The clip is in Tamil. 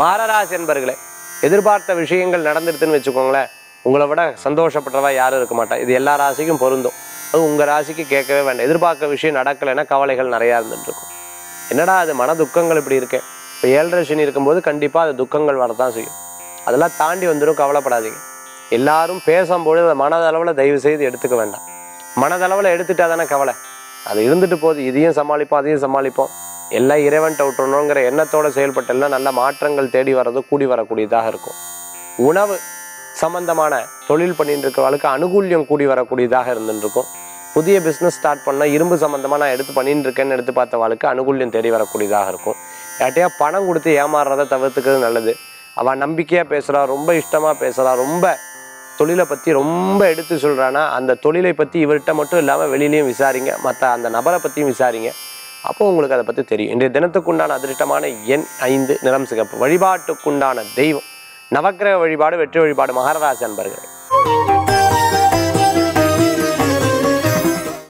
மாரராசி என்பர்களே எதிர்பார்த்த விஷயங்கள் நடந்துருதுன்னு வச்சுக்கோங்களேன் உங்களை விட சந்தோஷப்படுறவா யாரும் இருக்க மாட்டா இது எல்லா ராசிக்கும் பொருந்தும். அது உங்கள் ராசிக்கு கேட்கவே வேண்டாம். எதிர்பார்க்க விஷயம் நடக்கலைன்னா கவலைகள் நிறையா இருந்துட்டு இருக்கும் என்னடா அது மன துக்கங்கள் இப்படி இருக்கு? இப்போ ஏழரை சனி இருக்கும்போது கண்டிப்பாக அது துக்கங்கள் வரதான் செய்யும். அதெல்லாம் தாண்டி வந்துடும் கவலைப்படாதீங்க. எல்லாரும் பேசும்போது அதை மனதளவில் தயவு செய்து எடுத்துக்க வேண்டாம். மனதளவில் எடுத்துட்டா தானே கவலை. அது இருந்துட்டு போகுது. இதையும் சமாளிப்போம் அதையும் சமாளிப்போம். எல்லாம் இறைவன்ட்ட விட்டுறணுங்கிற எண்ணத்தோடு செயல்பட்டெல்லாம் நல்ல மாற்றங்கள் தேடி வர்றது கூடி வரக்கூடியதாக இருக்கும். உணவு சம்பந்தமான தொழில் பண்ணிட்டு இருக்கிறவளுக்கு அனுகூல்யம் கூடி வரக்கூடியதாக இருந்துருக்கும் புதிய பிஸ்னஸ் ஸ்டார்ட் பண்ணால் இரும்பு சம்மந்தமாக நான் எடுத்து பண்ணிட்டு இருக்கேன்னு எடுத்து பார்த்தவாளுக்கு அனுகூல்யம் தேடி வரக்கூடியதாக இருக்கும். யார்ட்டையா பணம் கொடுத்து ஏமாறுறத தவிர்த்துக்கிறது நல்லது. அவள் நம்பிக்கையாக பேசுகிறா ரொம்ப இஷ்டமாக பேசுகிறா ரொம்ப தொழிலை பற்றி ரொம்ப எடுத்து சொல்கிறான்னா அந்த தொழிலை பற்றி இவர்கிட்ட மட்டும் இல்லாமல் வெளியிலையும் விசாரிங்க மற்ற அந்த நபரை பற்றியும் விசாரிங்க. அப்போ உங்களுக்கு அதை பற்றி தெரியும். இன்றைய தினத்துக்குண்டான அதிர்ஷ்டமான எண் ஐந்து நிறம் சிகப்பு. வழிபாட்டுக்குண்டான தெய்வம். நவக்கிரக வழிபாடு வெற்றி வழிபாடு மகரராசி அன்பர்கள்.